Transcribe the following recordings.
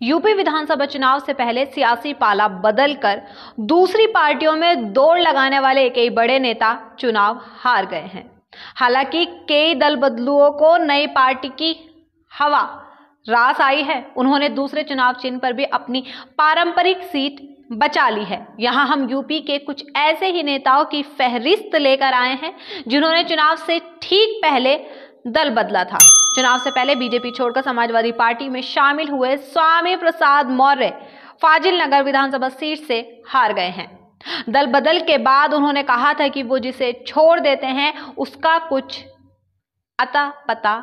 UP विधानसभा चुनाव से पहले सियासी पाला बदलकर दूसरी पार्टियों में दौड़ लगाने वाले कई बड़े नेता चुनाव हार गए हैं। हालाँकि कई दल बदलुओं को नई पार्टी की हवा रास आई है। उन्होंने दूसरे चुनाव चिन्ह पर भी अपनी पारंपरिक सीट बचा ली है। यहाँ हम यूपी के कुछ ऐसे ही नेताओं की फहरिस्त लेकर आए हैं जिन्होंने चुनाव से ठीक पहले दल बदला था। चुनाव से पहले बीजेपी छोड़कर समाजवादी पार्टी में शामिल हुए स्वामी प्रसाद मौर्य फाजिल नगर विधानसभा सीट से हार गए हैं। दल बदल के बाद उन्होंने कहा था कि वो जिसे छोड़ देते हैं, उसका कुछ अता पता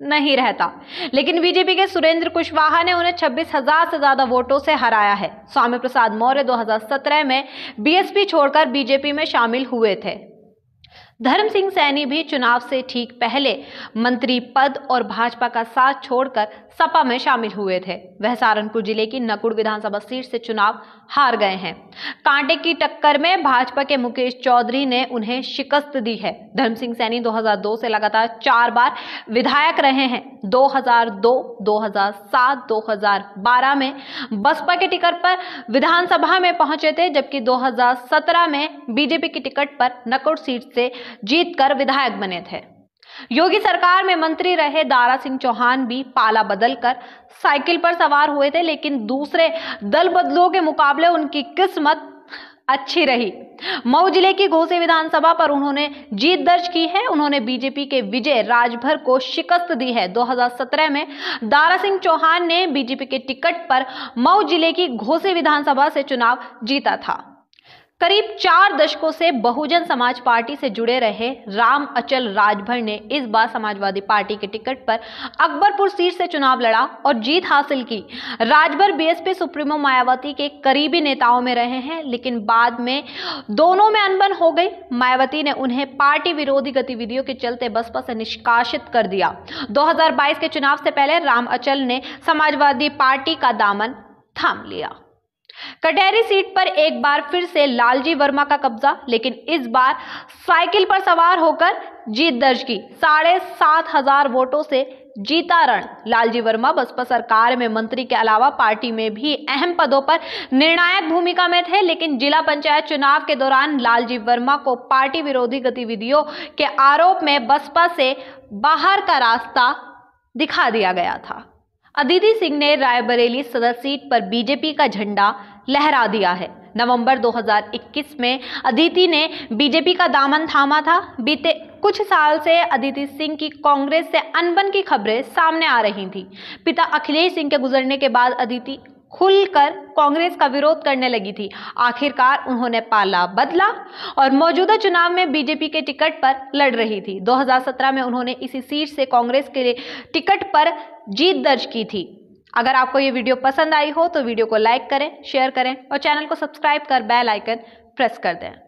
नहीं रहता। लेकिन बीजेपी के सुरेंद्र कुशवाहा ने उन्हें छब्बीस हज़ार से ज़्यादा वोटों से हराया है। स्वामी प्रसाद मौर्य 2017 में बीएसपी छोड़कर बीजेपी में शामिल हुए थे। धर्म सिंह सैनी भी चुनाव से ठीक पहले मंत्री पद और भाजपा का साथ छोड़कर सपा में शामिल हुए थे। वह सहारनपुर ज़िले की नकुड़ विधानसभा सीट से चुनाव हार गए हैं। कांटे की टक्कर में भाजपा के मुकेश चौधरी ने उन्हें शिकस्त दी है। धर्म सिंह सैनी 2002 से लगातार चार बार विधायक रहे हैं। 2002, 2007, 2012 में बसपा के टिकट पर विधानसभा में पहुँचे थे जबकि 2017 में बीजेपी की टिकट पर नकुड़ सीट से जीतकर विधायक बने थे। योगी सरकार में मंत्री रहे दारा सिंह चौहान भी पाला बदलकर साइकिल पर सवार हुए थे, लेकिन दूसरे दल बदलुओं के मुकाबले उनकी किस्मत अच्छी रही। मऊ ज़िले की घोसी विधानसभा पर उन्होंने जीत दर्ज की है। उन्होंने बीजेपी के विजय राजभर को शिकस्त दी है। 2017 में दारा सिंह चौहान ने बीजेपी के टिकट पर मऊ ज़िले की घोसी विधानसभा से चुनाव जीता था। करीब चार दशकों से बहुजन समाज पार्टी से जुड़े रहे राम अचल राजभर ने इस बार समाजवादी पार्टी के टिकट पर अकबरपुर सीट से चुनाव लड़ा और जीत हासिल की। राजभर बीएसपी सुप्रीमो मायावती के करीबी नेताओं में रहे हैं, लेकिन बाद में दोनों में अनबन हो गई। मायावती ने उन्हें पार्टी विरोधी गतिविधियों के चलते बसपा से निष्कासित कर दिया। 2022 के चुनाव से पहले राम अचल ने समाजवादी पार्टी का दामन थाम लिया। कटेरी सीट पर एक बार फिर से लालजी वर्मा का कब्जा, लेकिन इस बार साइकिल पर सवार होकर जीत दर्ज की। साढ़े सात हज़ार वोटों से जीता रण। लालजी वर्मा बसपा सरकार में मंत्री के अलावा पार्टी में भी अहम पदों पर निर्णायक भूमिका में थे, लेकिन जिला पंचायत चुनाव के दौरान लालजी वर्मा को पार्टी विरोधी गतिविधियों के आरोप में बसपा से बाहर का रास्ता दिखा दिया गया था। अदिति सिंह ने रायबरेली सदर सीट पर बीजेपी का झंडा लहरा दिया है। नवंबर 2021 में अदिति ने बीजेपी का दामन थामा था। बीते कुछ साल से अदिति सिंह की कांग्रेस से अनबन की खबरें सामने आ रही थी। पिता अखिलेश सिंह के गुजरने के बाद अदिति खुलकर कांग्रेस का विरोध करने लगी थी। आखिरकार उन्होंने पाला बदला और मौजूदा चुनाव में बीजेपी के टिकट पर लड़ रही थी। 2017 में उन्होंने इसी सीट से कांग्रेस के टिकट पर जीत दर्ज की थी। अगर आपको ये वीडियो पसंद आई हो तो वीडियो को लाइक करें, शेयर करें और चैनल को सब्सक्राइब कर बेल आइकन प्रेस कर दें।